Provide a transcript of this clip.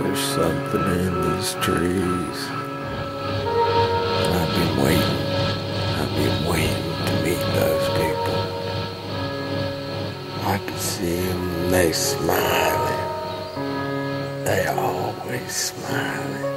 There's something in these trees. I've been waiting. I've been waiting to meet those people. I can see them, they smiling. They always smiling.